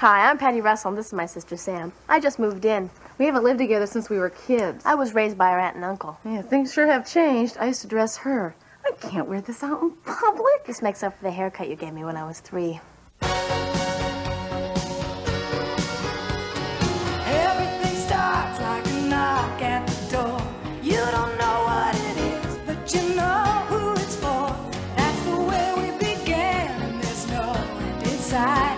Hi, I'm Patti Russell, and this is my sister Sam. I just moved in. We haven't lived together since we were kids. I was raised by our aunt and uncle. Yeah, things sure have changed. I used to dress her. I can't wear this out in public. This makes up for the haircut you gave me when I was three. Everything starts like a knock at the door. You don't know what it is, but you know who it's for. That's the way we began, and there's no end inside.